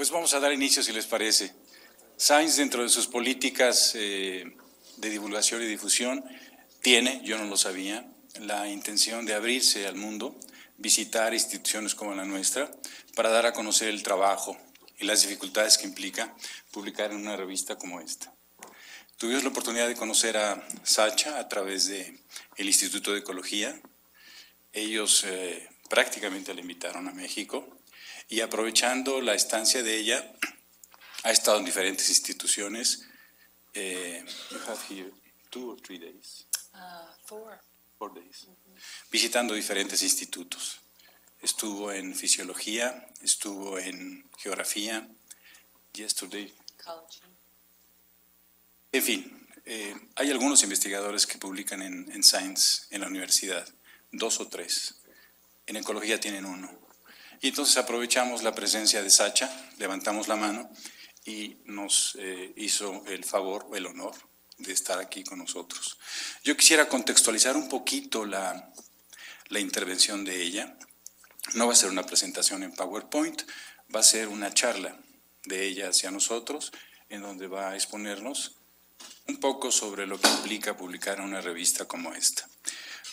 Pues vamos a dar inicio, si les parece. Science, dentro de sus políticas eh, de divulgación y difusión, tiene, yo no lo sabía, la intención de abrirse al mundo, visitar instituciones como la nuestra, para dar a conocer el trabajo y las dificultades que implica publicar en una revista como esta. Tuvimos la oportunidad de conocer a Sacha a través del el Instituto de Ecología. Ellos eh, prácticamente la invitaron a México y aprovechando la estancia de ella, ha estado en diferentes instituciones. Eh, you have here two or three days. Uh, four. Four days. Visitando diferentes institutos. Estuvo en fisiología, estuvo en geografía, yesterday. En fin, eh, hay algunos investigadores que publican en, en Science en la universidad, dos o tres. En ecología tienen uno. Y entonces aprovechamos la presencia de Sacha, levantamos la mano y nos eh, hizo el favor el honor de estar aquí con nosotros. Yo quisiera contextualizar un poquito la, la intervención de ella. No va a ser una presentación en PowerPoint, va a ser una charla de ella hacia nosotros, en donde va a exponernos un poco sobre lo que implica publicar una revista como esta.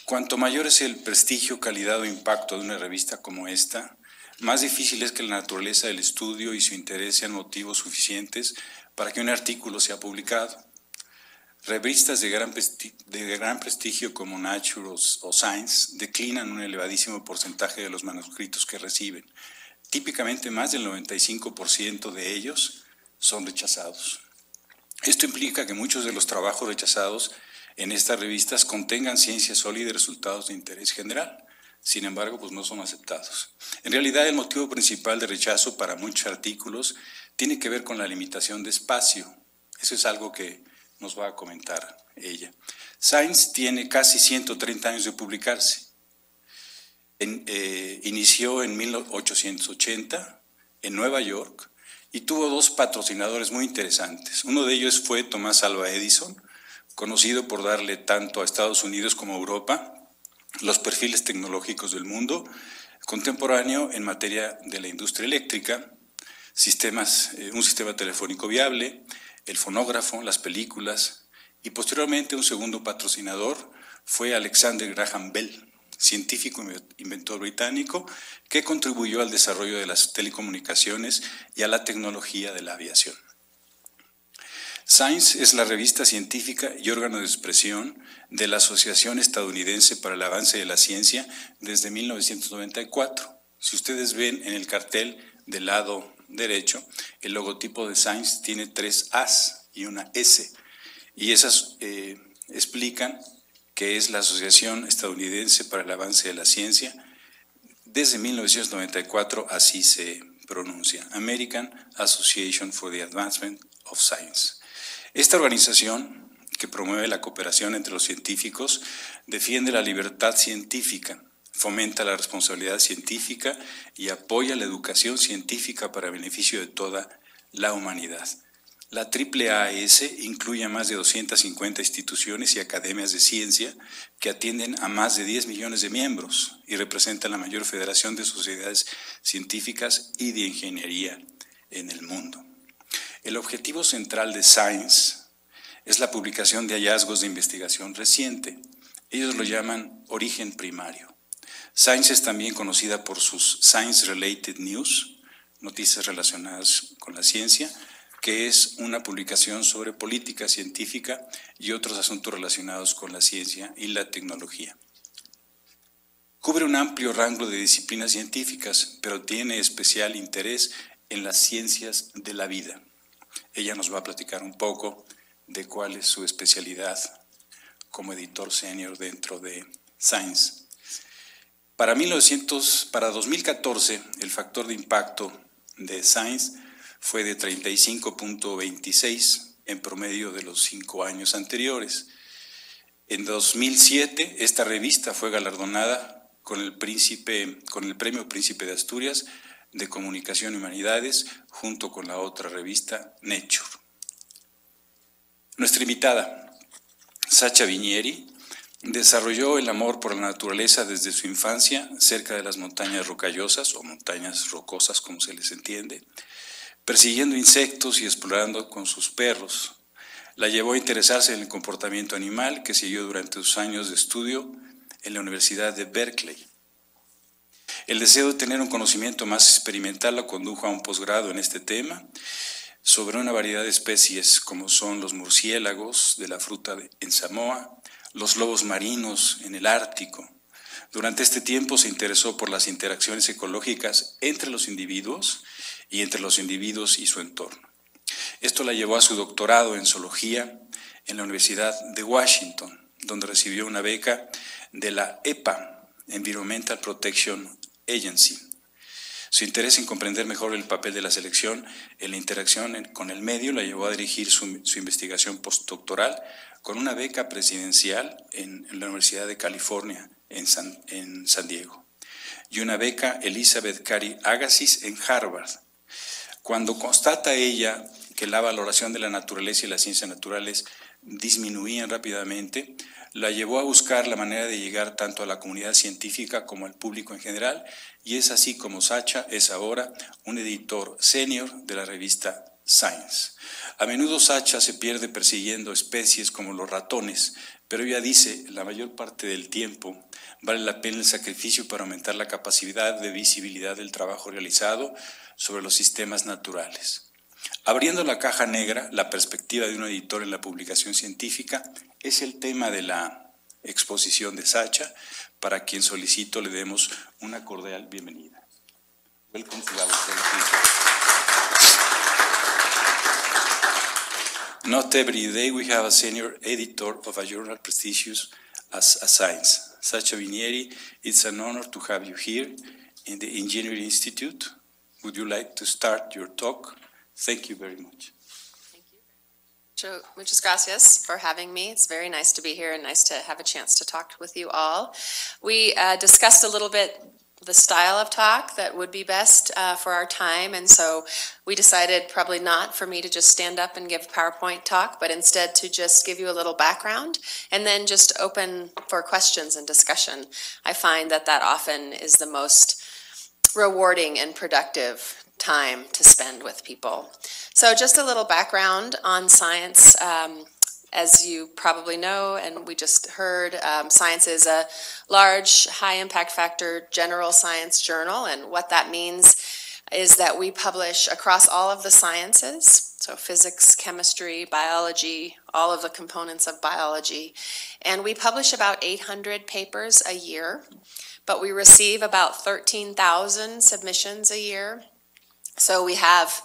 Cuanto mayor es el prestigio, calidad o impacto de una revista como esta, más difícil es que la naturaleza del estudio y su interés sean motivos suficientes para que un artículo sea publicado. Revistas de gran, prestigio como Nature o Science declinan un elevadísimo porcentaje de los manuscritos que reciben. Típicamente más del 95% de ellos son rechazados. Esto implica que muchos de los trabajos rechazados en estas revistas contengan ciencia sólida y resultados de interés general. Sin embargo, pues no son aceptados. En realidad, el motivo principal de rechazo para muchos artículos tiene que ver con la limitación de espacio. Eso es algo que nos va a comentar ella. Science tiene casi 130 años de publicarse. En, eh, inició en 1880 en Nueva York y tuvo dos patrocinadores muy interesantes. Uno de ellos fue Tomás Alva Edison, conocido por darle tanto a Estados Unidos como a Europa los perfiles tecnológicos del mundo contemporáneo en materia de la industria eléctrica, sistemas, eh, un sistema telefónico viable, el fonógrafo, las películas, y posteriormente un segundo patrocinador fue Alexander Graham Bell, científico inventor británico que contribuyó al desarrollo de las telecomunicaciones y a la tecnología de la aviación. Science es la revista científica y órgano de expresión de la Asociación Estadounidense para el Avance de la Ciencia desde 1994. Si ustedes ven en el cartel del lado derecho, el logotipo de Science tiene tres As y una S, y esas eh, explican que es la Asociación Estadounidense para el Avance de la Ciencia. Desde 1994 así se pronuncia, American Association for the Advancement of Science. Esta organización, que promueve la cooperación entre los científicos, defiende la libertad científica, fomenta la responsabilidad científica y apoya la educación científica para beneficio de toda la humanidad. La AAAS incluye a más de 250 instituciones y academias de ciencia que atienden a más de 10 millones de miembros y representa la mayor federación de sociedades científicas y de ingeniería en el mundo. El objetivo central de Science es la publicación de hallazgos de investigación reciente. Ellos lo llaman origen primario. Science es también conocida por sus Science Related News, noticias relacionadas con la ciencia, que es una publicación sobre política científica y otros asuntos relacionados con la ciencia y la tecnología. Cubre un amplio rango de disciplinas científicas, pero tiene especial interés en las ciencias de la vida. Ella nos va a platicar un poco de cuál es su especialidad como editor senior dentro de Science. Para, 1900, para 2014, el factor de impacto de Science fue de 35.26 en promedio de los cinco años anteriores. En 2007, esta revista fue galardonada con el, príncipe, con el Premio Príncipe de Asturias de Comunicación y Humanidades junto con la otra revista Nature. Nuestra invitada, Sacha Viñeri, desarrolló el amor por la naturaleza desde su infancia cerca de las montañas rocallosas o montañas rocosas como se les entiende, persiguiendo insectos y explorando con sus perros. La llevó a interesarse en el comportamiento animal que siguió durante sus años de estudio en la Universidad de Berkeley. El deseo de tener un conocimiento más experimental la condujo a un posgrado en este tema sobre una variedad de especies como son los murciélagos de la fruta en Samoa, los lobos marinos en el Ártico. Durante este tiempo se interesó por las interacciones ecológicas entre los individuos y entre los individuos y su entorno. Esto la llevó a su doctorado en zoología en la Universidad de Washington, donde recibió una beca de la EPA, Environmental Protection Agency, su interés en comprender mejor el papel de la selección en la interacción con el medio la llevó a dirigir su, investigación postdoctoral con una beca presidencial en, la Universidad de California en San, Diego y una beca Elizabeth Cary Agassiz en Harvard. Cuando constata ella que la valoración de la naturaleza y las ciencias naturales disminuían rápidamente, la llevó a buscar la manera de llegar tanto a la comunidad científica como al público en general, y es así como Sacha es ahora un editor senior de la revista Science. A menudo Sacha se pierde persiguiendo especies como los ratones, pero ella dice, la mayor parte del tiempo vale la pena el sacrificio para aumentar la capacidad de visibilidad del trabajo realizado sobre los sistemas naturales. Abriendo la caja negra, la perspectiva de un editor en la publicación científica es el tema de la exposición de Sacha, para quien solicito le demos una cordial bienvenida. Welcome to our Not every day we have a senior editor of a journal prestigious as science. Sacha Vinieri, it's an honor to have you here in the Engineering Institute. Would you like to start your talk? Thank you very much. Thank you. So, muchas gracias for having me. It's very nice to be here and nice to have a chance to talk with you all. We uh, discussed a little bit the style of talk that would be best uh, for our time, and so we decided probably not for me to just stand up and give a PowerPoint talk, but instead to just give you a little background and then just open for questions and discussion. I find that that often is the most rewarding and productive time to spend with people. So just a little background on science. Um, as you probably know, and we just heard, um, science is a large, high impact factor general science journal, and what that means is that we publish across all of the sciences, so physics, chemistry, biology, all of the components of biology, and we publish about 800 papers a year, but we receive about 13,000 submissions a year. So we have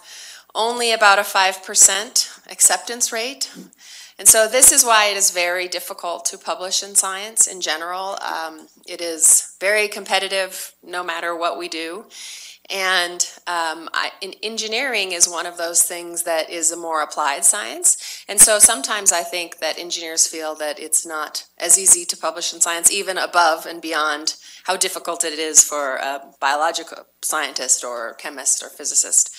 only about a 5% acceptance rate. And so this is why it is very difficult to publish in science in general. Um, it is very competitive no matter what we do. And um, I, in engineering is one of those things that is a more applied science. And so sometimes I think that engineers feel that it's not as easy to publish in science, even above and beyond how difficult it is for a biological scientist or chemist or physicist.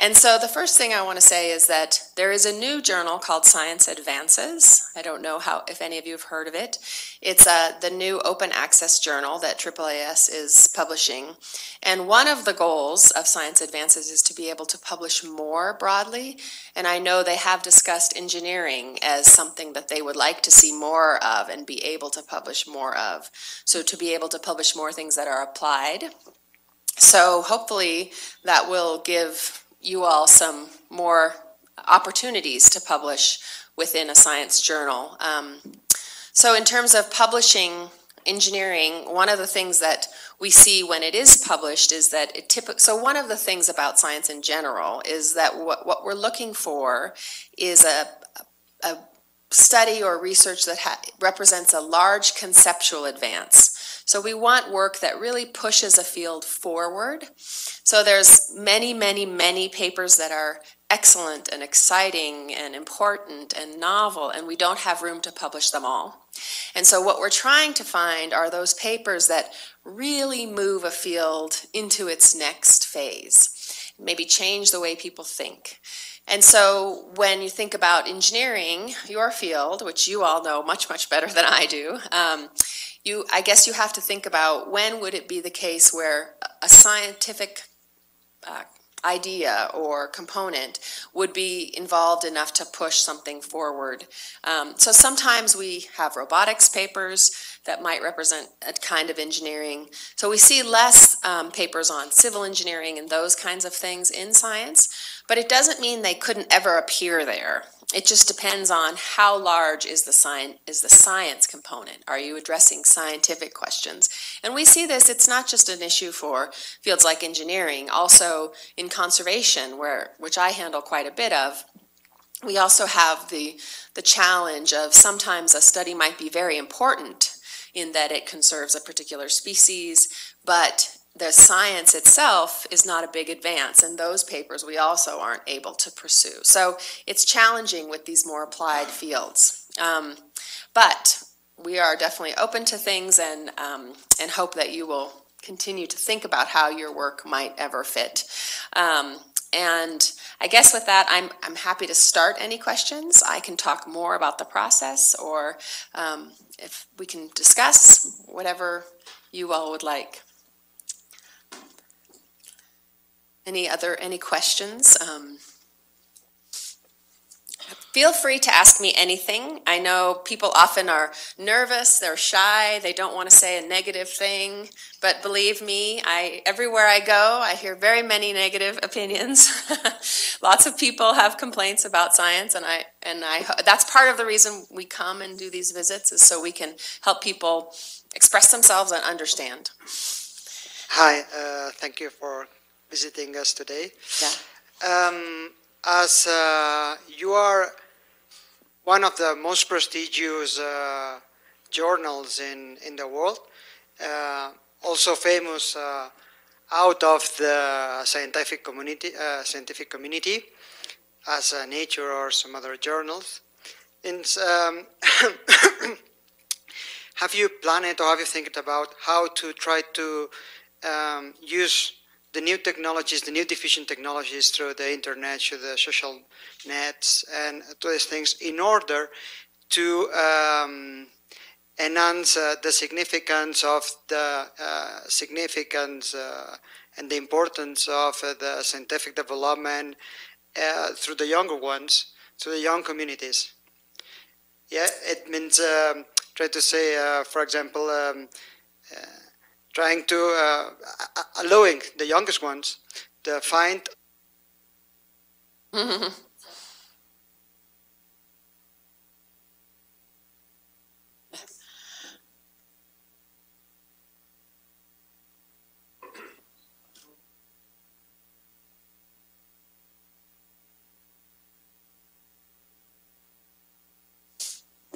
And so the first thing I want to say is that there is a new journal called Science Advances. I don't know how if any of you have heard of it. It's uh, the new open access journal that AAAS is publishing. And one of the goals of Science Advances is to be able to publish more broadly. And I know they have discussed engineering as something that they would like to see more of and be able to publish more of. So to be able to publish more things that are applied. So hopefully that will give you all some more opportunities to publish within a science journal. Um, so in terms of publishing engineering, one of the things that we see when it is published is that it typically, so one of the things about science in general is that what, what we're looking for is a, a study or research that represents a large conceptual advance. So we want work that really pushes a field forward. So there's many, many, many papers that are excellent and exciting and important and novel, and we don't have room to publish them all. And so what we're trying to find are those papers that really move a field into its next phase, maybe change the way people think. And so when you think about engineering, your field, which you all know much, much better than I do, um, you, I guess you have to think about when would it be the case where a scientific uh, idea or component would be involved enough to push something forward. Um, so sometimes we have robotics papers that might represent a kind of engineering. So we see less um, papers on civil engineering and those kinds of things in science, but it doesn't mean they couldn't ever appear there. It just depends on how large is the science is the science component. Are you addressing scientific questions? And we see this, it's not just an issue for fields like engineering, also in conservation, where which I handle quite a bit of. We also have the the challenge of sometimes a study might be very important in that it conserves a particular species, but the science itself is not a big advance, and those papers we also aren't able to pursue. So it's challenging with these more applied fields. Um, but we are definitely open to things and, um, and hope that you will continue to think about how your work might ever fit. Um, and I guess with that, I'm, I'm happy to start any questions. I can talk more about the process, or um, if we can discuss whatever you all would like. Any other, any questions? Um, Feel free to ask me anything. I know people often are nervous, they're shy, they don't want to say a negative thing. But believe me, I everywhere I go, I hear very many negative opinions. Lots of people have complaints about science, and I and I that's part of the reason we come and do these visits is so we can help people express themselves and understand. Hi, uh, thank you for visiting us today. Yeah. Um, as uh, you are one of the most prestigious uh, journals in, in the world, uh, also famous uh, out of the scientific community, uh, scientific community as Nature or some other journals. In, um, have you planned or have you think about how to try to um, use the new technologies, the new diffusion technologies through the internet, through the social nets, and to these things in order to um, enhance uh, the significance of the uh, significance uh, and the importance of uh, the scientific development uh, through the younger ones, through the young communities. Yeah, it means um, try to say, uh, for example. Um, trying to uh, allowing the youngest ones to find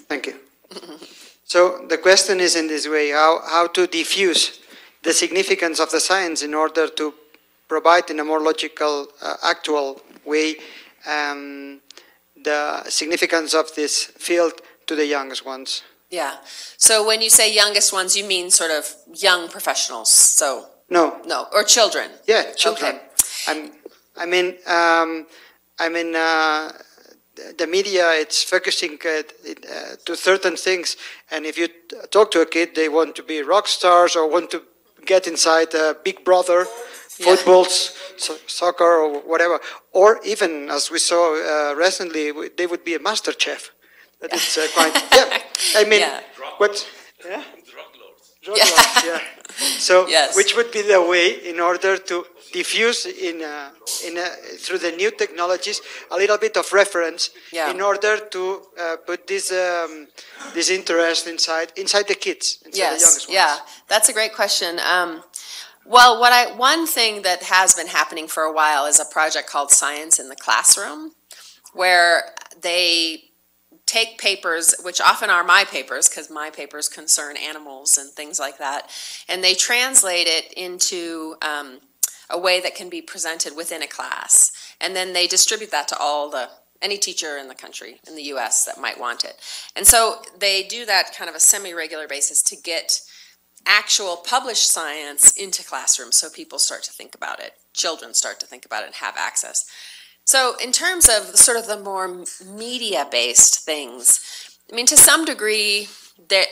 Thank you. so the question is in this way, how, how to diffuse the significance of the science in order to provide in a more logical, uh, actual way um, the significance of this field to the youngest ones. Yeah. So when you say youngest ones, you mean sort of young professionals. So no, no, or children. Yeah, children. Okay. I'm, I mean, um, I mean, uh, the media it's focusing uh, uh, to certain things, and if you talk to a kid, they want to be rock stars or want to get inside uh, Big Brother, footballs, so, soccer, or whatever. Or even, as we saw uh, recently, they would be a master chef. That is uh, quite, yeah. I mean, yeah. what? Yeah? Drug lords. Drug yeah. lords, yeah. So, yes. which would be the way in order to diffuse in, a, in a, through the new technologies a little bit of reference yeah. in order to uh, put this um, this interest inside inside the kids, inside yes. the youngest ones. Yeah, that's a great question. Um, well, what I one thing that has been happening for a while is a project called Science in the Classroom, where they take papers, which often are my papers, because my papers concern animals and things like that, and they translate it into um, a way that can be presented within a class. And then they distribute that to all the any teacher in the country, in the US that might want it. And so they do that kind of a semi-regular basis to get actual published science into classrooms so people start to think about it. Children start to think about it and have access. So in terms of sort of the more media-based things, I mean, to some degree, that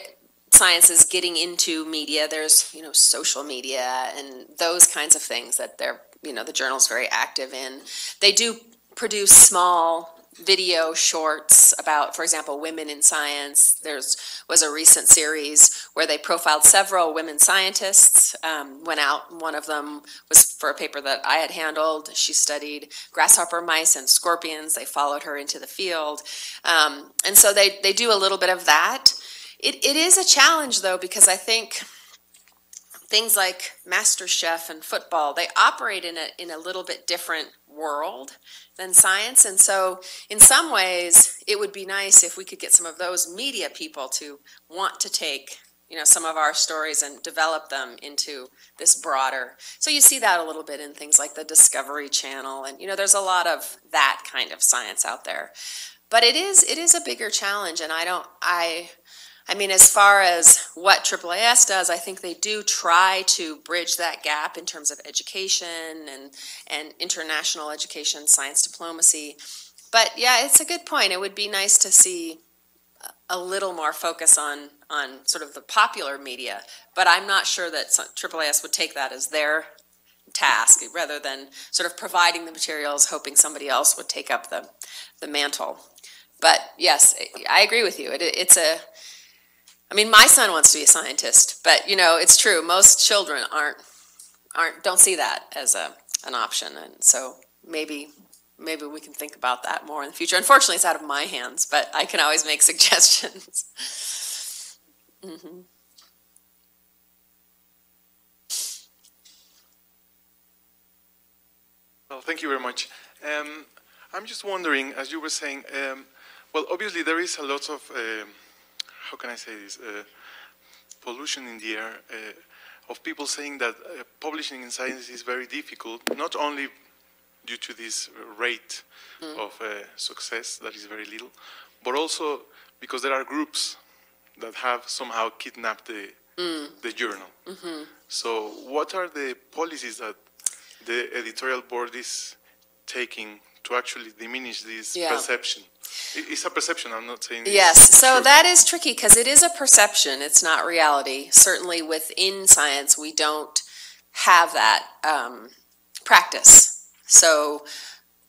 science is getting into media. There's, you know, social media and those kinds of things that they're you know, the journal's very active in. They do produce small video shorts about, for example, women in science. There's was a recent series where they profiled several women scientists. Um, went out. One of them was for a paper that I had handled. She studied grasshopper mice and scorpions. They followed her into the field, um, and so they they do a little bit of that. It it is a challenge though because I think things like MasterChef and football, they operate in a, in a little bit different world than science. And so, in some ways, it would be nice if we could get some of those media people to want to take you know some of our stories and develop them into this broader. So you see that a little bit in things like the discovery channel. And you know there's a lot of that kind of science out there. But it is it is a bigger challenge. And i don't i I mean, as far as what AAAS does, I think they do try to bridge that gap in terms of education and, and international education, science diplomacy. But yeah, it's a good point. It would be nice to see a little more focus on, on sort of the popular media. But I'm not sure that AAAS would take that as their task rather than sort of providing the materials, hoping somebody else would take up the, the mantle. But yes, I agree with you. It, it's a I mean, my son wants to be a scientist, but you know, it's true. Most children aren't aren't don't see that as a an option, and so maybe maybe we can think about that more in the future. Unfortunately, it's out of my hands, but I can always make suggestions. mm-hmm. Well, thank you very much. Um, I'm just wondering, as you were saying, um, well, obviously there is a lot of uh, how can I say this, uh, pollution in the air uh, of people saying that uh, publishing in science is very difficult, not only due to this rate mm. of uh, success that is very little, but also because there are groups that have somehow kidnapped the, mm. the journal. Mm -hmm. So what are the policies that the editorial board is taking to actually diminish this yeah. perception? It's a perception, I'm not saying. Yes, so true. that is tricky because it is a perception, it's not reality. Certainly within science, we don't have that um, practice. So,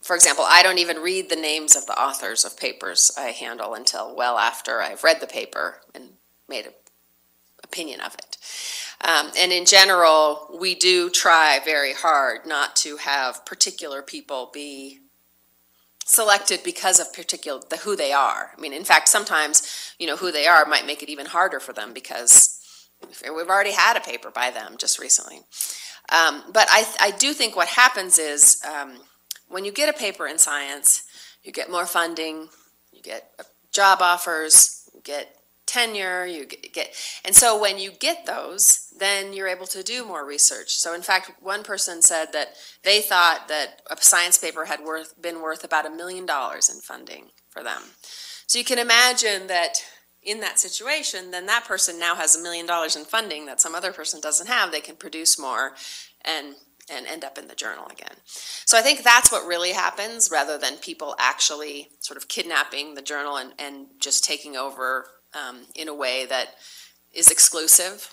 for example, I don't even read the names of the authors of papers I handle until well after I've read the paper and made an opinion of it. Um, and in general, we do try very hard not to have particular people be selected because of particular the who they are. I mean, in fact, sometimes you know who they are might make it even harder for them because we've already had a paper by them just recently. Um, but I, I do think what happens is um, when you get a paper in science, you get more funding, you get job offers, you get tenure, you get, and so when you get those, then you're able to do more research. So in fact, one person said that they thought that a science paper had worth, been worth about a million dollars in funding for them. So you can imagine that in that situation, then that person now has a million dollars in funding that some other person doesn't have. They can produce more and and end up in the journal again. So I think that's what really happens rather than people actually sort of kidnapping the journal and, and just taking over um, in a way that is exclusive.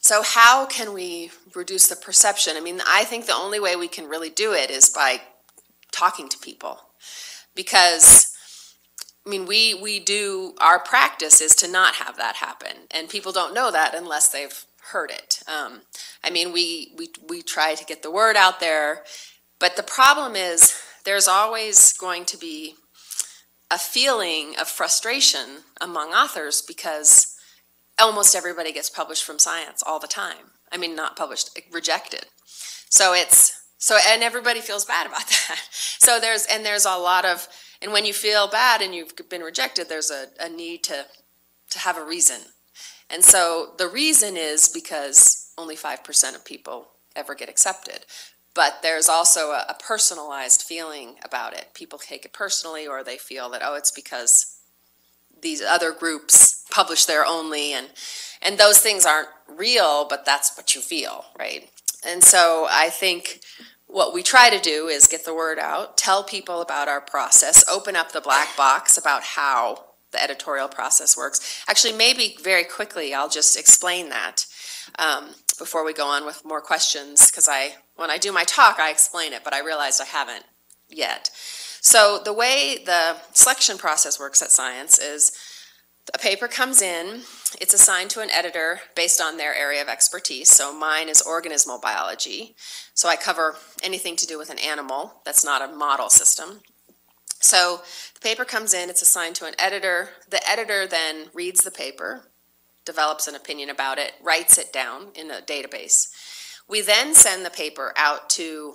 So, how can we reduce the perception? I mean, I think the only way we can really do it is by talking to people. Because, I mean, we, we do, our practice is to not have that happen. And people don't know that unless they've heard it. Um, I mean, we, we, we try to get the word out there. But the problem is, there's always going to be a feeling of frustration among authors because almost everybody gets published from science all the time. I mean, not published, rejected. So it's so and everybody feels bad about that. So there's and there's a lot of and when you feel bad and you've been rejected, there's a, a need to to have a reason. And so the reason is because only 5% of people ever get accepted but there's also a, a, personalized feeling about it. People take it personally, or they feel that oh, it's because these other groups publish there only, and and those things aren't real, but that's what you feel, right? And so I think what we try to do is get the word out, tell people about our process, open up the black box about how the editorial process works. Actually, maybe very quickly, I'll just explain that. Um, before we go on with more questions, because I, when I do my talk, I explain it, but I realized I haven't yet. So the way the selection process works at Science is a paper comes in, it's assigned to an editor based on their area of expertise. So mine is organismal biology. So I cover anything to do with an animal that's not a model system. So the paper comes in, it's assigned to an editor. The editor then reads the paper, develops an opinion about it, writes it down in a database. We then send the paper out to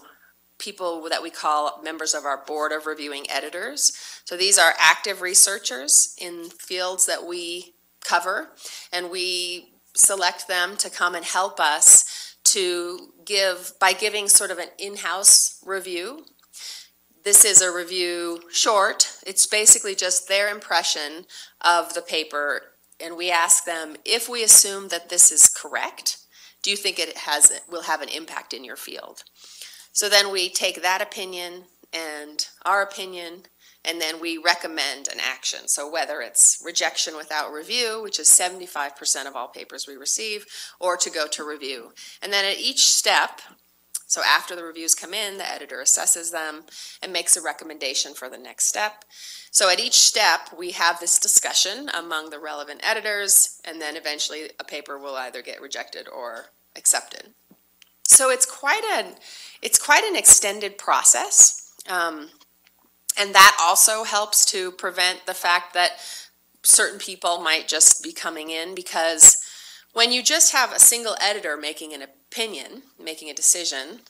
people that we call members of our board of reviewing editors. So these are active researchers in fields that we cover, and we select them to come and help us to give, by giving sort of an in-house review. This is a review short. It's basically just their impression of the paper, and we ask them, if we assume that this is correct, do you think it has, will have an impact in your field? So then we take that opinion and our opinion, and then we recommend an action. So whether it's rejection without review, which is 75% of all papers we receive, or to go to review. And then at each step, so after the reviews come in, the editor assesses them and makes a recommendation for the next step. So at each step, we have this discussion among the relevant editors, and then eventually a paper will either get rejected or accepted. So it's quite an it's quite an extended process, um, and that also helps to prevent the fact that certain people might just be coming in because when you just have a single editor making an opinion, making a decision,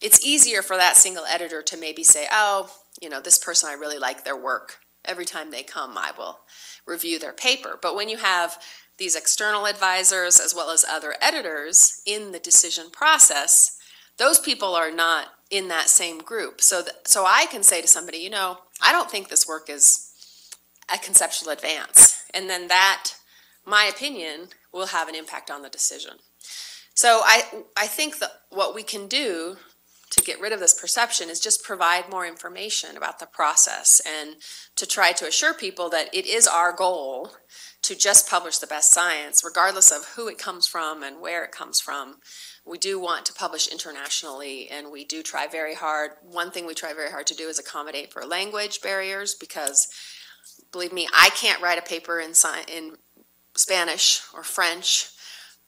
it's easier for that single editor to maybe say, oh, you know, this person, I really like their work. Every time they come, I will review their paper. But when you have these external advisors as well as other editors in the decision process, those people are not in that same group. So, th- so I can say to somebody, you know, I don't think this work is a conceptual advance. And then that, my opinion, will have an impact on the decision. So I, I think that what we can do to get rid of this perception is just provide more information about the process and to try to assure people that it is our goal to just publish the best science, regardless of who it comes from and where it comes from. We do want to publish internationally, and we do try very hard. One thing we try very hard to do is accommodate for language barriers because, believe me, I can't write a paper in, in Spanish or French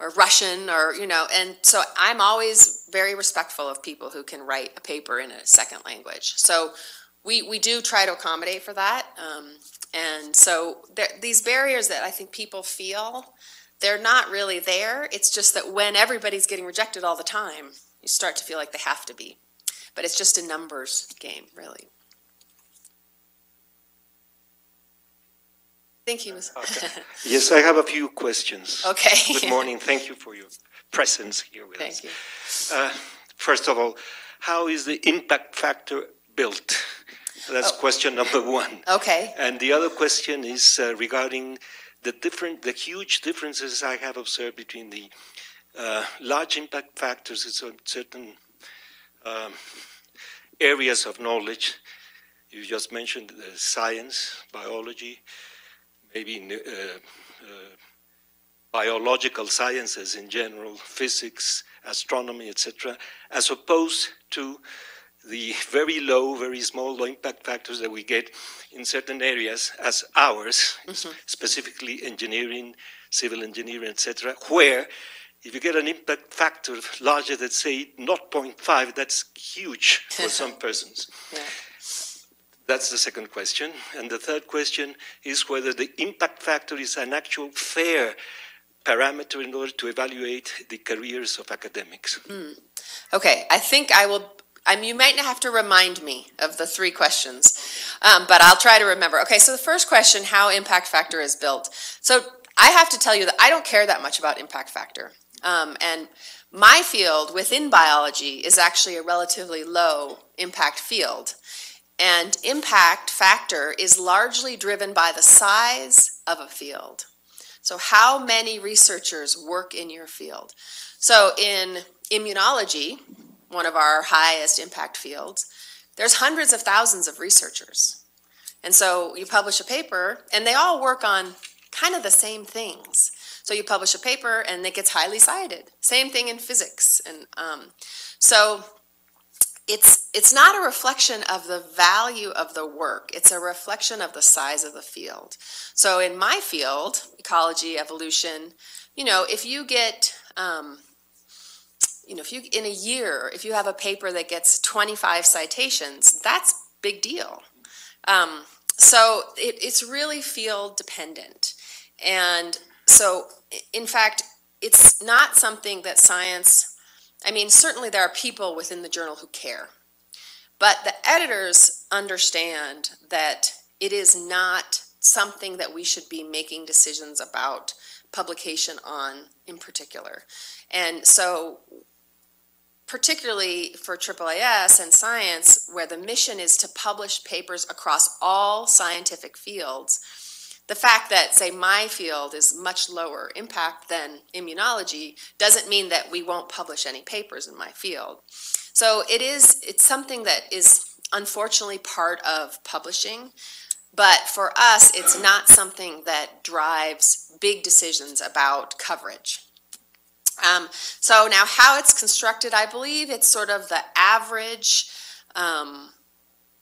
or Russian or, you know, and so I'm always very respectful of people who can write a paper in a second language. So we, we do try to accommodate for that. Um, and so there, these barriers that I think people feel, they're not really there. It's just that when everybody's getting rejected all the time, you start to feel like they have to be. But it's just a numbers game, really. I you. he was. Yes, I have a few questions. Okay. Good morning. Thank you for your presence here with us. Thank us. you. Uh, First of all, how is the impact factor built? That's Oh. question number one. Okay. And the other question is uh, regarding the different, the huge differences I have observed between the uh, large impact factors in certain um, areas of knowledge. You just mentioned science, biology, maybe in, uh, uh, biological sciences in general, physics, astronomy, etc., as opposed to the very low, very small low impact factors that we get in certain areas as ours, specifically engineering, civil engineering, etc., where if you get an impact factor larger than, say, 0.5, that's huge for some persons. Yeah. That's the second question. And the third question is whether the impact factor is an actual fair parameter in order to evaluate the careers of academics. Okay, I think I will, mean, you might not have to remind me of the three questions, um, but I'll try to remember. Okay, so the first question, how impact factor is built. So I have to tell you that I don't care that much about impact factor. Um, and my field within biology is actually a relatively low impact field. And impact factor is largely driven by the size of a field. So how many researchers work in your field? So in immunology, one of our highest impact fields, there's hundreds of thousands of researchers. And so you publish a paper and they all work on kind of the same things. So you publish a paper and it gets highly cited. Same thing in physics. And um, so it's it's not a reflection of the value of the work. It's a reflection of the size of the field. So in my field, ecology, evolution, you know, if you get um, you know, if you in a year, if you have a paper that gets 25 citations, that's big deal. Um, so it, it's really field dependent. And so, in fact, it's not something that science, I mean, certainly there are people within the journal who care. But the editors understand that it is not something that we should be making decisions about publication on in particular. And so particularly for AAAS and science, where the mission is to publish papers across all scientific fields, the fact that, say, my field is much lower impact than immunology doesn't mean that we won't publish any papers in my field. So it is, it's something that is unfortunately part of publishing, but for us, it's not something that drives big decisions about coverage. Um, so now how it's constructed, I believe it's sort of the average um,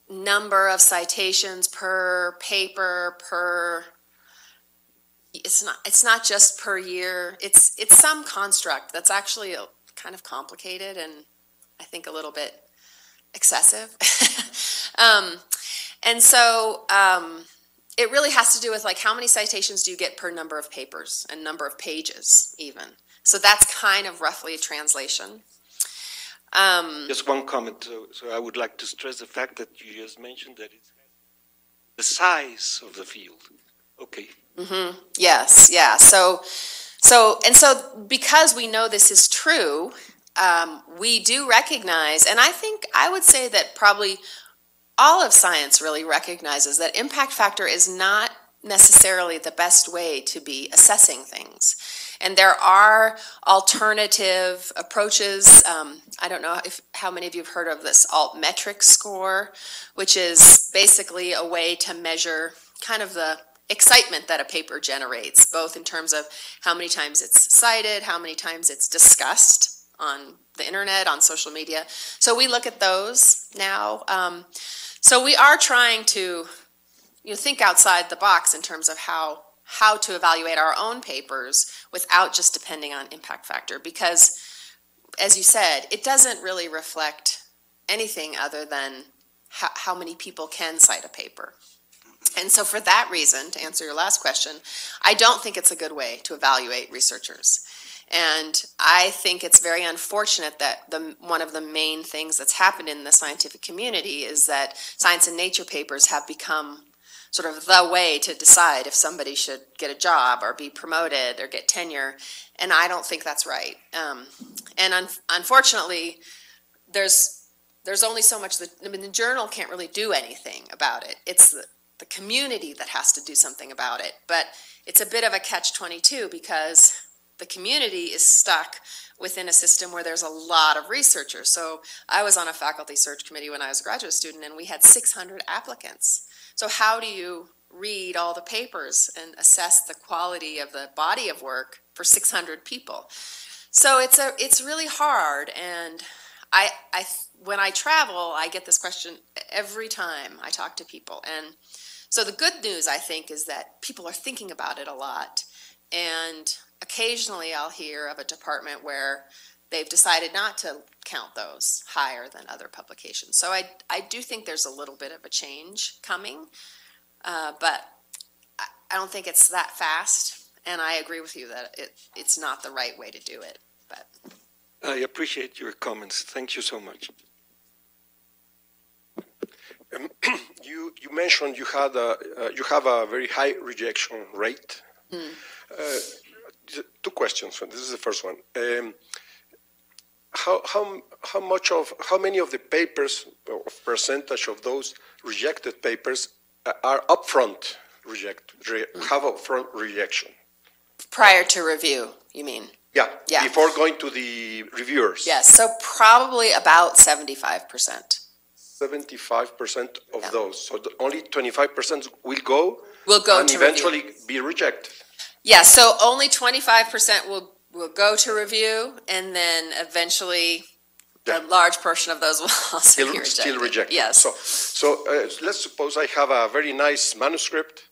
number of citations per paper per. It's not. It's not just per year. It's it's some construct that's actually kind of complicated and I think a little bit excessive. um, and so um, it really has to do with like how many citations do you get per number of papers and number of pages even. So that's kind of roughly a translation. Um, Just one comment. So, so I would like to stress the fact that you just mentioned that it's the size of the field. Okay. Yes, yeah. So, so, and so because we know this is true, um, we do recognize, and I think I would say that probably all of science really recognizes that impact factor is not necessarily the best way to be assessing things. And there are alternative approaches. Um, I don't know if how many of you have heard of this alt altmetric score, which is basically a way to measure kind of the excitement that a paper generates, both in terms of how many times it's cited, how many times it's discussed on the internet, on social media. So we look at those now. Um, so we are trying to you know, think outside the box in terms of how how to evaluate our own papers without just depending on impact factor because as you said it doesn't really reflect anything other than how, how many people can cite a paper and so for that reason to answer your last question i don't think it's a good way to evaluate researchers and I think it's very unfortunate that the, one of the main things that's happened in the scientific community is that science and nature papers have become sort of the way to decide if somebody should get a job or be promoted or get tenure. And I don't think that's right. Um, and un- unfortunately, there's there's only so much that I mean the journal can't really do anything about it. It's the, community that has to do something about it. But it's a bit of a catch twenty two because the community is stuck within a system where there's a lot of researchers. So I was on a faculty search committee when I was a graduate student and we had 600 applicants. So how do you read all the papers and assess the quality of the body of work for 600 people? So it's a it's really hard and I I when I travel I get this question every time I talk to people and so the good news I think is that people are thinking about it a lot and occasionally I'll hear of a department where they've decided not to count those higher than other publications. So I, I do think there's a little bit of a change coming, uh, but I, I don't think it's that fast. And I agree with you that it, it's not the right way to do it. But I appreciate your comments. Thank you so much. You, you mentioned you had a, uh, you have a very high rejection rate. Uh, two questions. This is the first one. Um, how, how, how much of, how many of the papers, percentage of those rejected papers uh, are upfront reject, re, have upfront rejection? prior to review, you mean? Yeah, Yeah. before going to the reviewers. Yes, so probably about Seventy-five percent of Yeah. those, so only twenty-five percent will go. Will go and to review. eventually be rejected. Yeah, so only twenty-five percent will, will go to review, and then eventually a large portion of those will also Still, be rejected. still rejected. Yes. So, so uh, let's suppose I have a very nice manuscript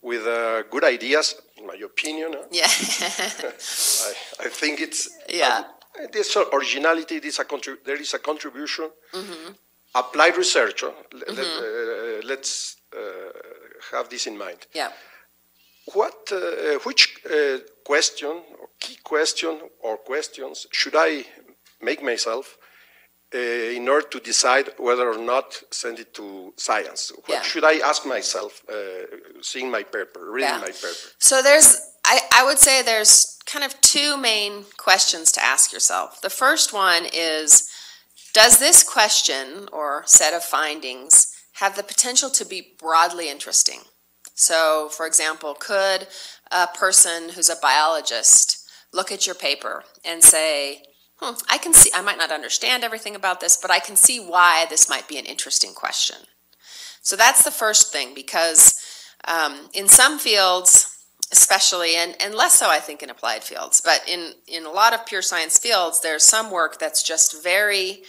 with uh, good ideas, in my opinion. Yeah, I, I think it's Yeah. uh, this originality. This a there is a contribution. Mm-hmm. Applied research. uh, let, uh, let's uh, have this in mind. yeah. What, uh, which uh, question, or key question, or questions should I make myself uh, in order to decide whether or not send it to science? What Yeah. should I ask myself, uh, seeing my paper, reading Yeah. my paper? So there's, I, I would say there's kind of two main questions to ask yourself. The first one is, does this question or set of findings have the potential to be broadly interesting? So, for example, could a person who's a biologist look at your paper and say, hmm, I can see, I might not understand everything about this, but I can see why this might be an interesting question. So that's the first thing, because um, in some fields, especially, and, and less so, I think, in applied fields, but in, in a lot of pure science fields, there's some work that's just very,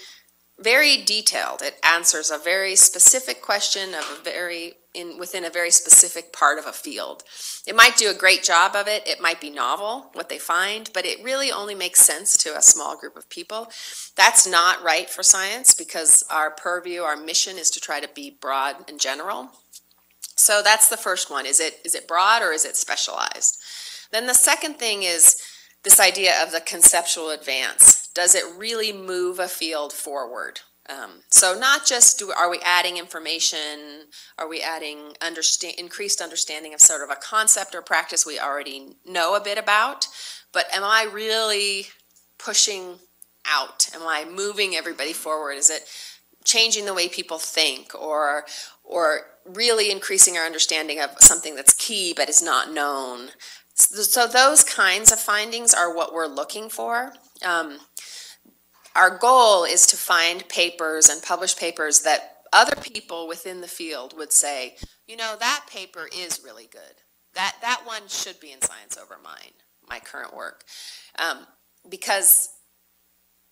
very detailed. It answers a very specific question of a very, in, within a very specific part of a field. It might do a great job of it, it might be novel, what they find, but it really only makes sense to a small group of people. That's not right for science, because our purview, our mission is to try to be broad and general. So that's the first one. Is it is it broad or is it specialized? Then the second thing is this idea of the conceptual advance. Does it really move a field forward? Um, so not just do are we adding information? Are we adding understand increased understanding of sort of a concept or practice we already know a bit about? But am I really pushing out? Am I moving everybody forward? Is it changing the way people think or or really increasing our understanding of something that's key but is not known. So those kinds of findings are what we're looking for. Um, our goal is to find papers and publish papers that other people within the field would say, you know, that paper is really good. That that one should be in Science over mine, my current work, um, because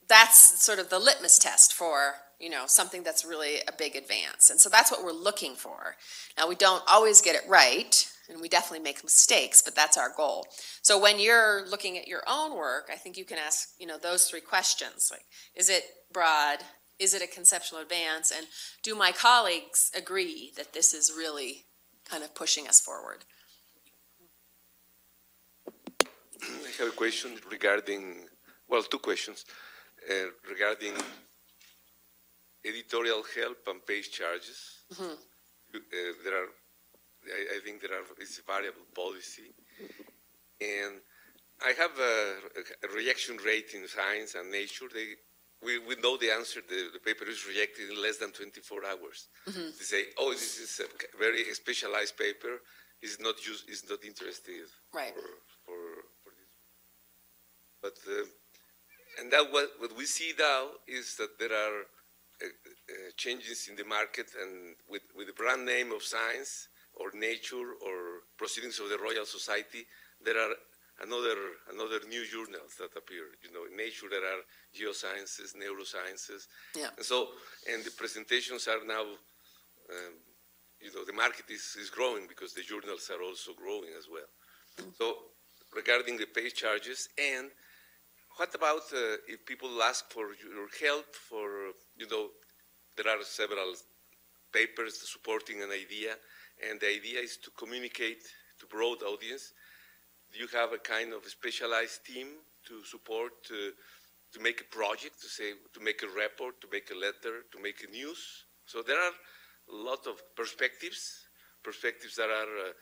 that's sort of the litmus test for you know something that's really a big advance. And so that's what we're looking for. Now we don't always get it right and we definitely make mistakes but that's our goal. So when you're looking at your own work i think you can ask you know those three questions like is it broad? Is it a conceptual advance? And do my colleagues agree that this is really kind of pushing us forward? I have a question regarding, well, two questions uh, regarding editorial help and page charges. You- uh, there are, I, I think there are it's a variable policy, and I have a, a rejection rate in science and nature. They, we, we know the answer. The, the paper is rejected in less than 24 hours. They say, "Oh, this is a very specialized paper. It's not use, is not interested Right. for, for, for this." But uh, and that what, what we see now is that there are Uh, uh, changes in the market and with, with the brand name of science or nature or proceedings of the Royal Society, there are another another new journals that appear. You know, in nature there are geosciences, neurosciences, Yeah. and so and the presentations are now. Um, you know, the market is, is growing because the journals are also growing as well. Mm. So regarding the pay charges and what about uh, if people ask for your help for, you know, there are several papers supporting an idea, and the idea is to communicate to broad audience. Do you have a kind of specialized team to support, uh, to make a project, to say, to make a report, to make a letter, to make a news? So there are a lot of perspectives, perspectives that are uh,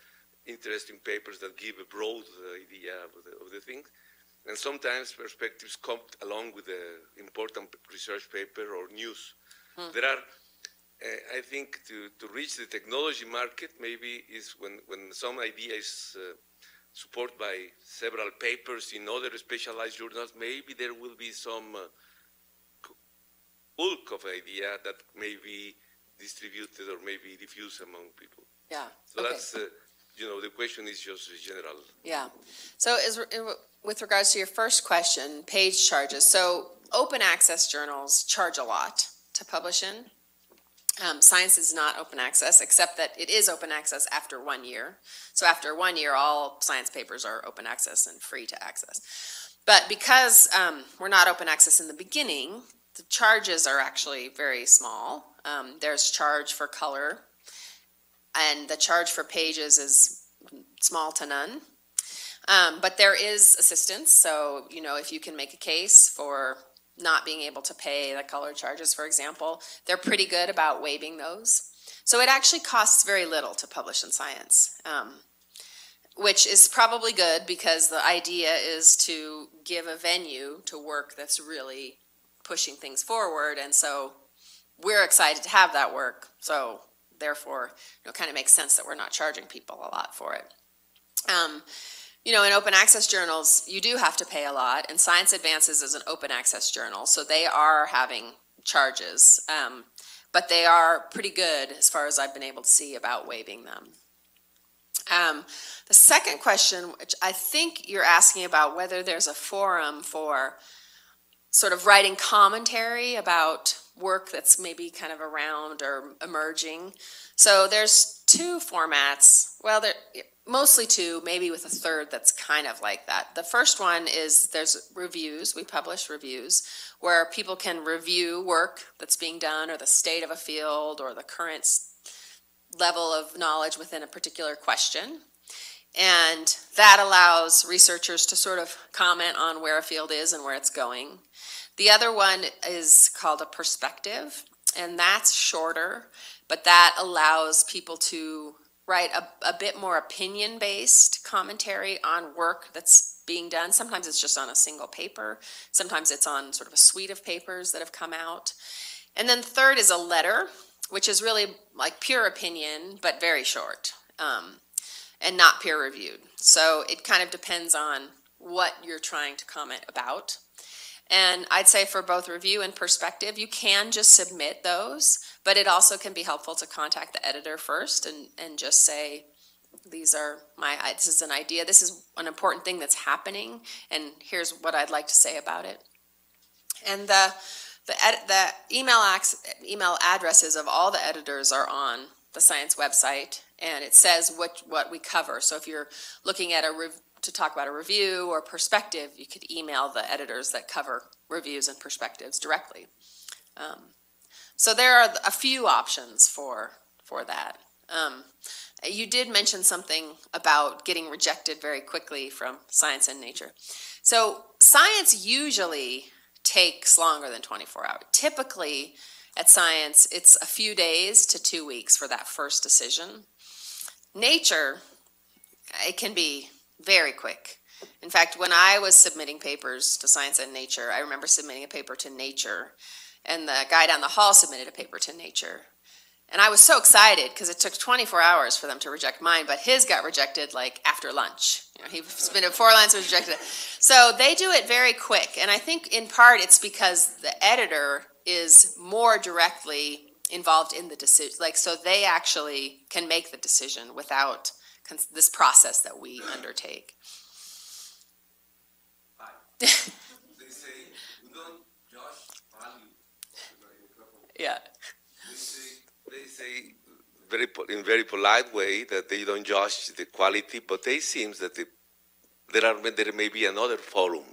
interesting papers that give a broad uh, idea of the, of the things. And sometimes perspectives come along with an important research paper or news. There are, uh, I think, to, to reach the technology market, maybe is when, when some idea is uh, supported by several papers in other specialized journals, maybe there will be some uh, bulk of idea that may be distributed or maybe diffused among people. yeah So okay. that's uh, you know, the question is just general. Yeah. So is, with regards to your first question, page charges, so open access journals charge a lot to publish in. Um, science is not open access, except that it is open access after one year. So after one year, all science papers are open access and free to access. But because um, we're not open access in the beginning, the charges are actually very small. Um, there's charge for color, and the charge for pages is small to none. Um, but there is assistance, so you know if you can make a case for not being able to pay the color charges, for example, they're pretty good about waiving those. So it actually costs very little to publish in science, um, which is probably good because the idea is to give a venue to work that's really pushing things forward, and so we're excited to have that work. So therefore, you know, it kind of makes sense that we're not charging people a lot for it. Um, you know, in open access journals, you do have to pay a lot, and Science Advances is an open access journal, so they are having charges, um, but they are pretty good as far as I've been able to see about waiving them. Um, the second question, which I think you're asking about whether there's a forum for sort of writing commentary about work that's maybe kind of around or emerging. So there's two formats. Well, there mostly two, maybe with a third that's kind of like that. The first one is there's reviews. We publish reviews where people can review work that's being done or the state of a field or the current level of knowledge within a particular question. And that allows researchers to sort of comment on where a field is and where it's going. The other one is called a perspective, and that's shorter, but that allows people to write a, a bit more opinion based commentary on work that's being done. Sometimes it's just on a single paper, sometimes it's on sort of a suite of papers that have come out. And then third is a letter, which is really like pure opinion, but very short um, and not peer reviewed. So it kind of depends on what you're trying to comment about. And I'd say for both review and perspective, you can just submit those, but it also can be helpful to contact the editor first and, and just say, these are my, this is an idea, this is an important thing that's happening, and here's what I'd like to say about it. And the, the, ed, the email, email addresses of all the editors are on the science website, and it says what, what we cover. So if you're looking at a, to talk about a review or perspective, you could email the editors that cover reviews and perspectives directly. Um, so there are a few options for for that. Um, you did mention something about getting rejected very quickly from Science and Nature. So science usually takes longer than 24 hours. Typically, at science, it's a few days to two weeks for that first decision. Nature, it can be very quick. In fact, when I was submitting papers to Science and Nature, I remember submitting a paper to Nature, and the guy down the hall submitted a paper to Nature. And I was so excited because it took 24 hours for them to reject mine, but his got rejected like after lunch. You know, he submitted four lines, was rejected. So they do it very quick, and I think in part it's because the editor is more directly involved in the decision. Like, so they actually can make the decision without this process that we undertake. they say we don't judge value. Yeah. They say, they say very in very polite way that they don't judge the quality, but they seems that the, there are there may be another forum.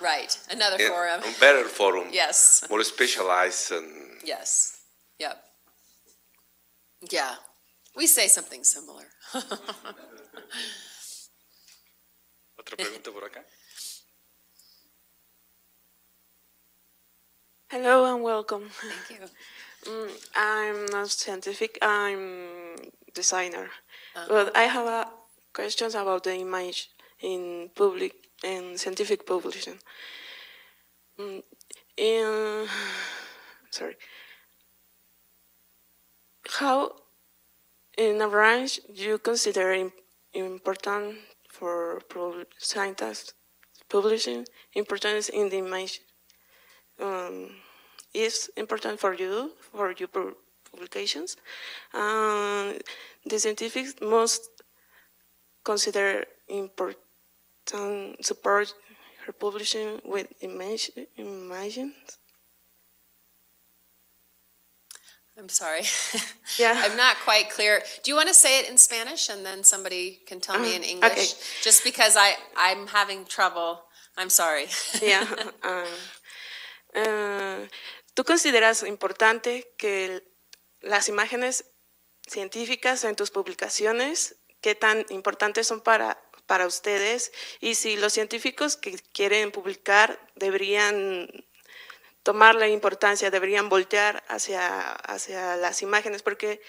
Right, another eh, forum. A better forum. yes. More specialized and. Yes. Yep. Yeah. We say something similar. Otra pregunta por acá. Hello and welcome. Thank you. Mm, I'm not scientific, I'm designer. Uh-huh. But I have a questions about the image in public in scientific publishing. Mm, in, sorry. How in a branch you consider important for scientists publishing importance in the image um, is important for you for your publications. Um, the scientific must consider important support her publishing with image, images? I'm sorry. Yeah. I'm not quite clear. Do you want to say it in Spanish and then somebody can tell me in Uh, English? okay. Just because I, I'm having trouble. I'm sorry. Ya. ah, eh, ¿Tú consideras importante que las imágenes científicas en tus publicaciones, qué tan importantes son para, para ustedes? Y si los científicos que quieren publicar deberían tomar la importancia, deberían voltear hacia, hacia las imágenes, porque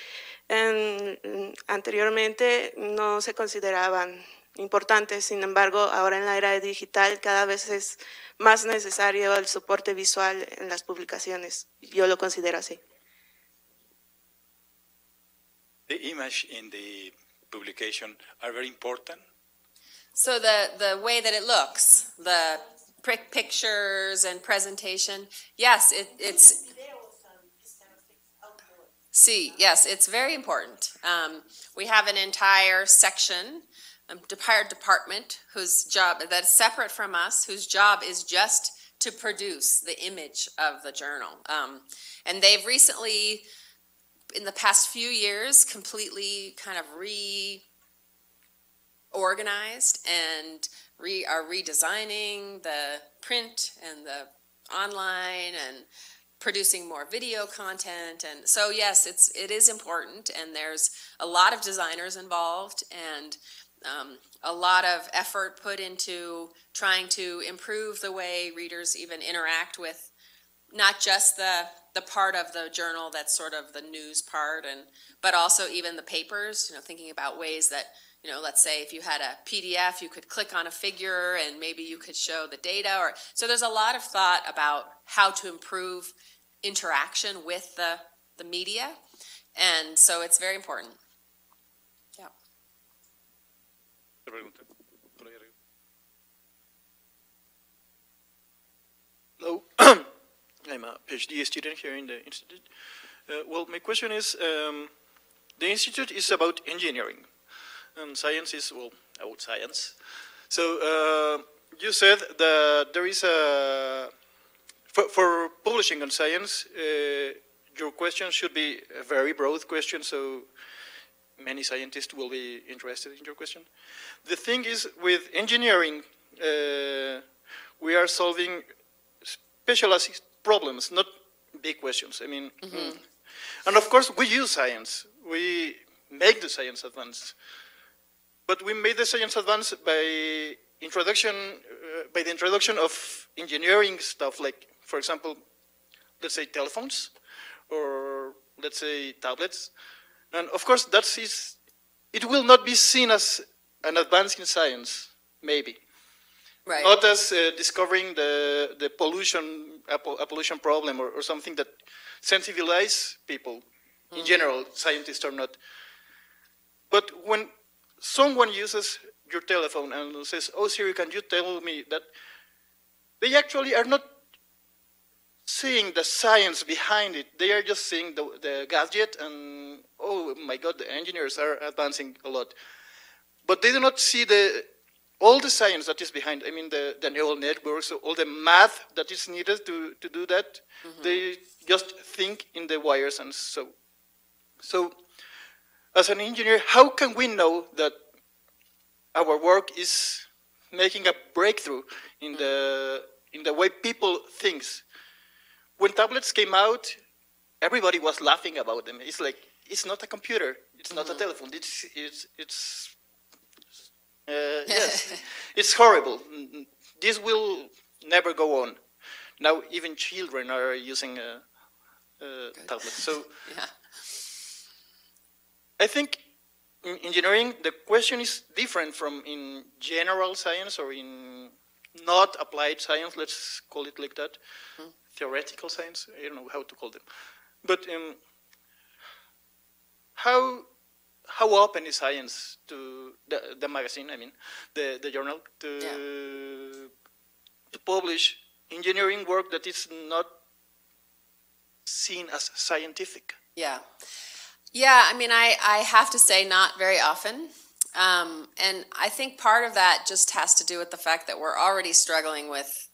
en- anteriormente no se consideraban importantes, sin embargo, ahora en la era digital cada vez es más necesario el soporte visual en las publicaciones. Yo lo considero así. The image in the publication are very important. So the, the way that it looks, the pictures and presentation, yes, it, it's. See, yes, it's very important. Um, we have an entire section, um, entire department whose job, that's separate from us, whose job is just to produce the image of the journal. Um, and they've recently, in the past few years, completely kind of reorganized and re, are redesigning the print and the online and producing more video content. And so yes it's it is important and there's a lot of designers involved and um, a lot of effort put into trying to improve the way readers even interact with not just the the part of the journal that's sort of the news part and but also even the papers you know thinking about ways that you know let's say if you had a pdf you could click on a figure and maybe you could show the data or so there's a lot of thought about how to improve interaction with the the media and so it's very important yeah. Hello, I'm a PhD student here in the institute. Uh, well, my question is, um, the institute is about engineering, and science is well about science. So uh, you said that there is a for, for publishing on science. Uh, your question should be a very broad question, so many scientists will be interested in your question. The thing is, with engineering, uh, we are solving specialized problems, not big questions. I mean, mm. and of course, we use science. We make the science advance, but we made the science advance by introduction, uh, by the introduction of engineering stuff, like, for example, let's say telephones, or let's say tablets, and of course, that is, it will not be seen as an advance in science, maybe. Right. Not as uh, discovering the, the pollution, a, pollution problem or, or something that sensibilize people. In general, scientists or not. But when someone uses your telephone and says, oh Siri, can you tell me that they actually are not seeing the science behind it. They are just seeing the, the gadget and, oh my God, the engineers are advancing a lot. But they do not see the all the science that is behind, I mean, the, the neural networks, all the math that is needed to, to do that, mm-hmm. they just think in the wires and so. So, as an engineer, how can we know that our work is making a breakthrough in the, in the way people thinks? When tablets came out, everybody was laughing about them. It's like, it's not a computer, it's not a telephone, it's, it's, it's uh, yes, it's horrible. Mm, This will never go on. Now even children are using a, a tablet. So yeah I think in engineering the question is different from in general science or in not applied science. Let's call it like that. Theoretical science. I don't know how to call them. But um, how how open is science to the, the magazine? I mean, the, the journal to to publish engineering work that is not seen as scientific. Yeah. Yeah, I mean, I, I have to say not very often. Um, and I think part of that just has to do with the fact that we're already struggling with,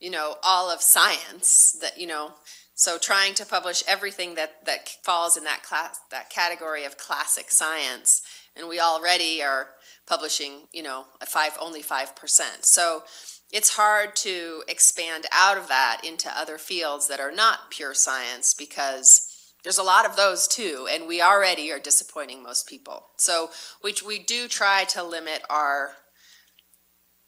you know, all of science that, you know, so trying to publish everything that, that falls in that class, that category of classic science. And we already are publishing, you know, a five, only 5%. So it's hard to expand out of that into other fields that are not pure science because there's a lot of those too, and we already are disappointing most people. So we, we do try to limit our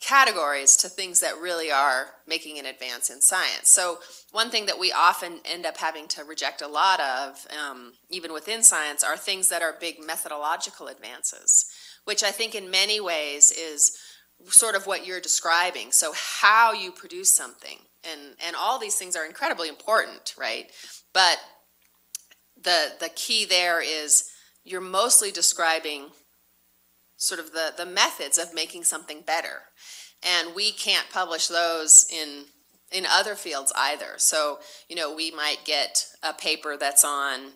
categories to things that really are making an advance in science. So one thing that we often end up having to reject a lot of, um, even within science, are things that are big methodological advances, which I think in many ways is sort of what you're describing. So how you produce something, and and all these things are incredibly important, right? But the the key there is you're mostly describing sort of the the methods of making something better. And we can't publish those in in other fields either. So you know we might get a paper that's on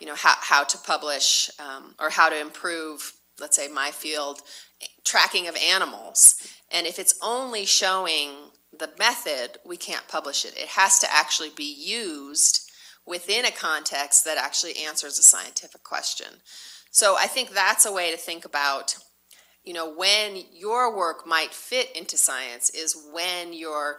you know how, how to publish um, or how to improve let's say my field tracking of animals. And if it's only showing the method we can't publish it. It has to actually be used within a context that actually answers a scientific question. So I think that's a way to think about, you know, when your work might fit into science is when you're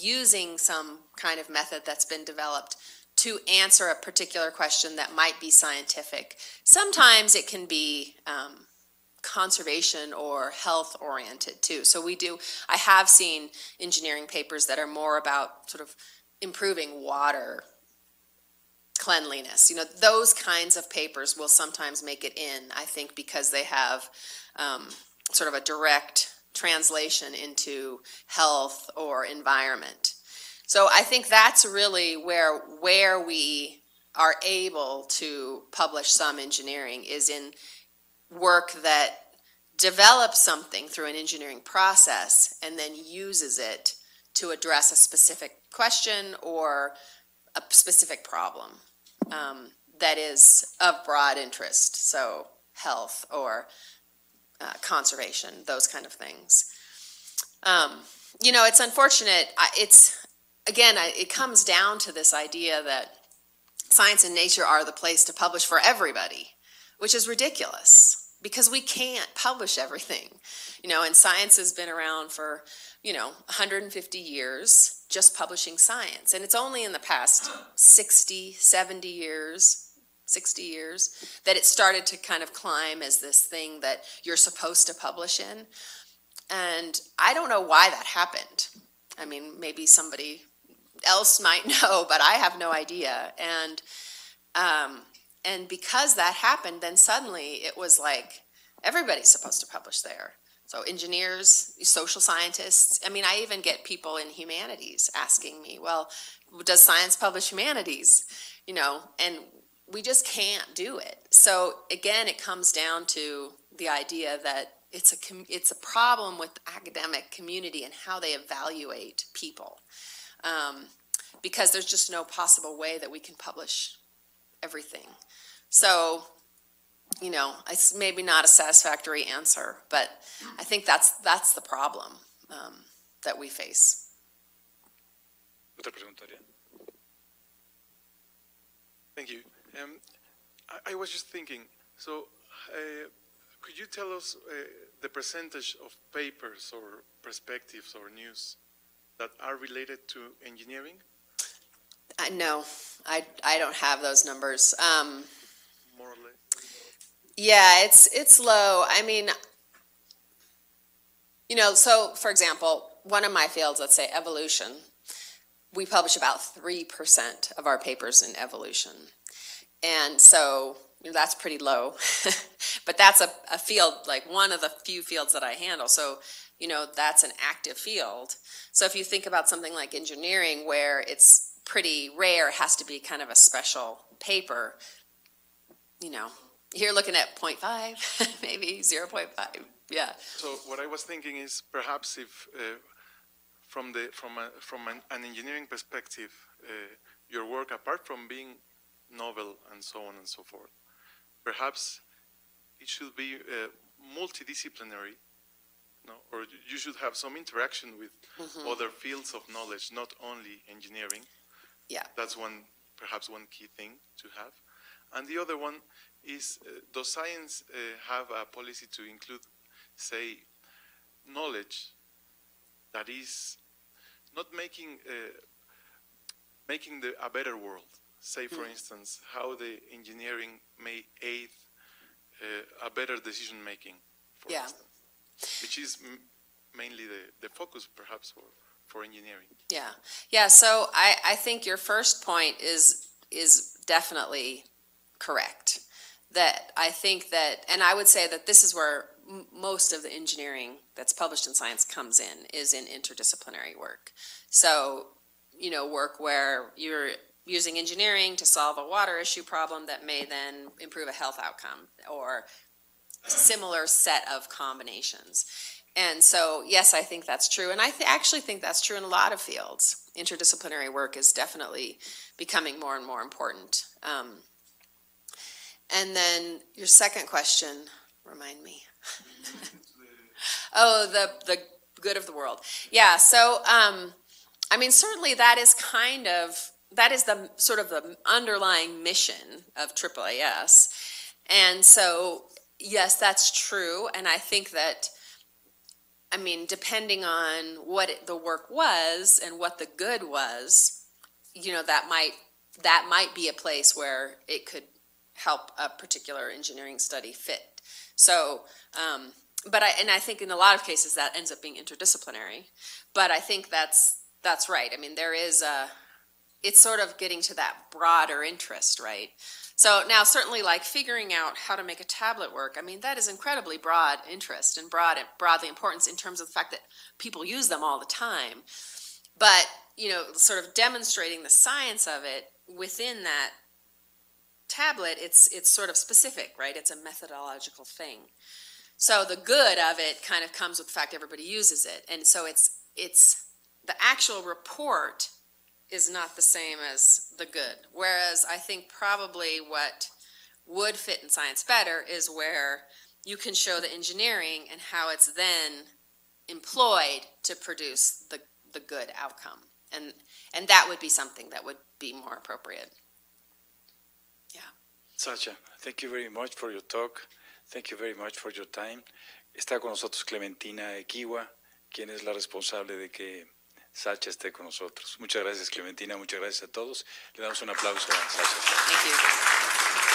using some kind of method that's been developed to answer a particular question that might be scientific. Sometimes it can be um, conservation or health oriented too. So we do, I have seen engineering papers that are more about sort of improving water cleanliness. You know, those kinds of papers will sometimes make it in, I think, because they have um, sort of a direct translation into health or environment. So I think that's really where where we are able to publish some engineering is in work that develops something through an engineering process and then uses it to address a specific question or a specific problem um, that is of broad interest, so health or uh, conservation, those kind of things. Um, you know, it's unfortunate. It's again, it comes down to this idea that science and nature are the place to publish for everybody, which is ridiculous because we can't publish everything. You know, and science has been around for, you know, 150 years just publishing science. And it's only in the past 60, 70 years, 60 years, that it started to kind of climb as this thing that you're supposed to publish in. And I don't know why that happened. I mean, maybe somebody else might know, but I have no idea. And um, and because that happened, then suddenly it was like everybody's supposed to publish there. So engineers, social scientists. I mean, I even get people in humanities asking me, well, does science publish humanities? You know, and we just can't do it. So again, it comes down to the idea that it's a it's a problem with the academic community and how they evaluate people, um, because there's just no possible way that we can publish everything. So you know, it's maybe not a satisfactory answer, but I think that's, that's the problem um, that we face. Otra pregunta, Thank you. Um, I, I, was just thinking, so uh, could you tell us uh, the percentage of papers or perspectives or news that are related to engineering? Uh, no, I, I don't have those numbers. Um, More or less. Yeah, it's it's low. I mean, you know, so for example, one of my fields, let's say evolution, we publish about 3% of our papers in evolution. And so you know, that's pretty low. but that's a, a field, like one of the few fields that I handle. So, you know, that's an active field. So if you think about something like engineering where it's pretty rare, has to be kind of a special paper, you know, you're looking at 0.5, maybe 0.5. Yeah. So what I was thinking is perhaps if uh, from the from a, from an, an engineering perspective, uh, your work apart from being novel and so on and so forth, perhaps it should be uh, multidisciplinary, no, or you should have some interaction with other fields of knowledge, not only engineering. Yeah. That's one, perhaps one key thing to have. And the other one is, uh, does science uh, have a policy to include, say, knowledge that is not making uh, making the, a better world? Say, for instance, how the engineering may aid uh, a better decision making, for Yeah. instance, which is m- mainly the, the focus, perhaps, for, for engineering. Yeah, yeah, so I, I think your first point is, is definitely correct. That I think that, and I would say that this is where m- most of the engineering that's published in science comes in, is in interdisciplinary work. So, you know, work where you're using engineering to solve a water issue problem that may then improve a health outcome, or similar set of combinations. And so, yes, I think that's true. And I th- actually think that's true in a lot of fields. Interdisciplinary work is definitely becoming more and more important. Um, and then your second question, remind me. oh, the, the good of the world. Yeah, so, um, I mean, certainly that is kind of, that is the sort of the underlying mission of AAAS. And so, yes, that's true. And I think that, I mean, depending on what it, the work was and what the good was, you know, that might that might be a place where it could help a particular engineering study fit. So, um, but I and I think in a lot of cases that ends up being interdisciplinary. But I think that's that's right. I mean, there is a it's sort of getting to that broader interest, right? So now certainly like figuring out how to make a tablet work, I mean, that is incredibly broad interest and broad, broadly importance in terms of the fact that people use them all the time. But, you know, sort of demonstrating the science of it within that tablet, it's, it's sort of specific, right? It's a methodological thing. So the good of it kind of comes with the fact everybody uses it. And so it's, it's, the actual report is not the same as the good. Whereas I think probably what would fit in science better is where you can show the engineering and how it's then employed to produce the, the good outcome. And, and that would be something that would be more appropriate. Sacha, thank you very much for your talk. Thank you very much for your time. Está con nosotros Clementina Equiwa, quien es la responsable de que Sacha esté con nosotros. Muchas gracias, Clementina. Muchas gracias a todos. Le damos un aplauso a Sacha. Thank.